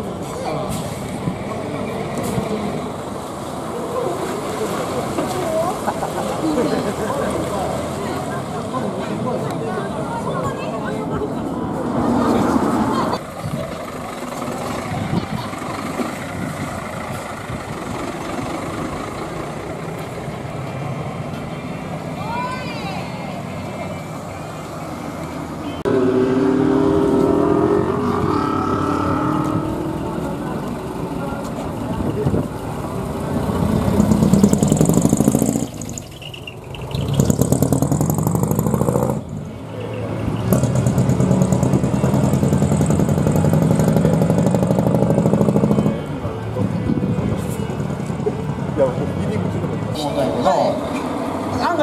Oh,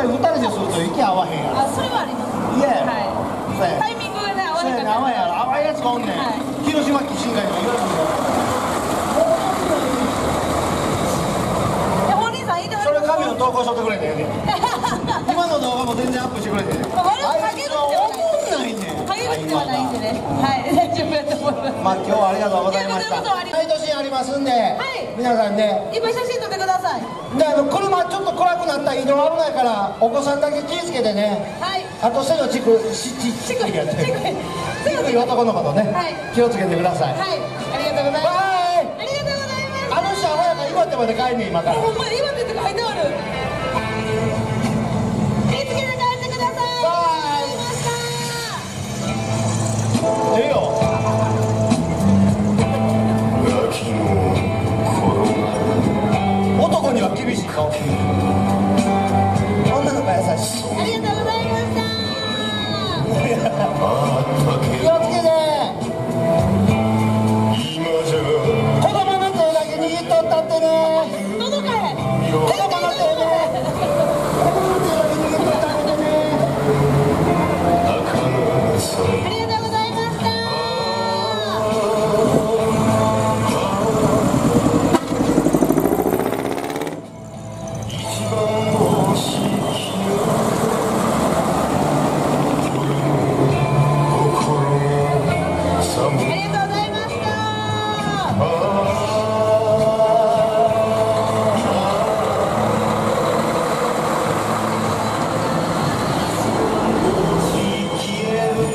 二人ですると息合わへんやろ。あそれはあります。いやはい。タイミングがね合わへんわへんやろ合わへんやつがおんねん、はい。広島騎士以外にもいろいろいや本人さん言ってはそれる紙を投稿しとってくれてんねん。今の動画も全然アップしてくれてはないねんで。はないん。でねはい大丈夫だと思います。まあ今日はありがとうございました。いやこちらこそありますんで、い。皆さんね。いっぱい写真撮ってください。であの車ちょっとたら移動危ないからお子さんだけ気をつけてね。はい。あと背のやつちくい男の子とね、はい。気をつけてください、はい。ありがとうございます。バイ。ありがとうございます。あの人はやか岩手まで帰んねん今から。ほんまに岩手って書いてある。気をつけて帰ってください。バイ。ええよ。男には厳しいよ Yes.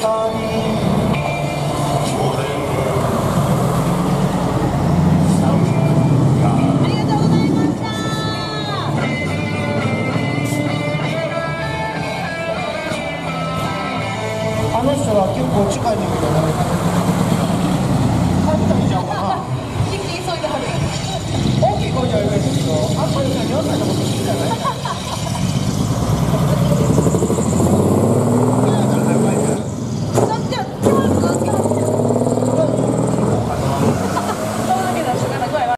ありがとうございましたあの人は結構近いねんけどね帰ったんちゃうかな一気に急いではる大きい声じゃ言えんけどあんまりね4歳のこと好きじゃない